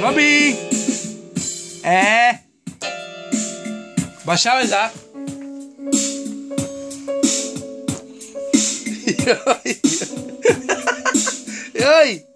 Robin! É! Baixava já! Oi! Oi!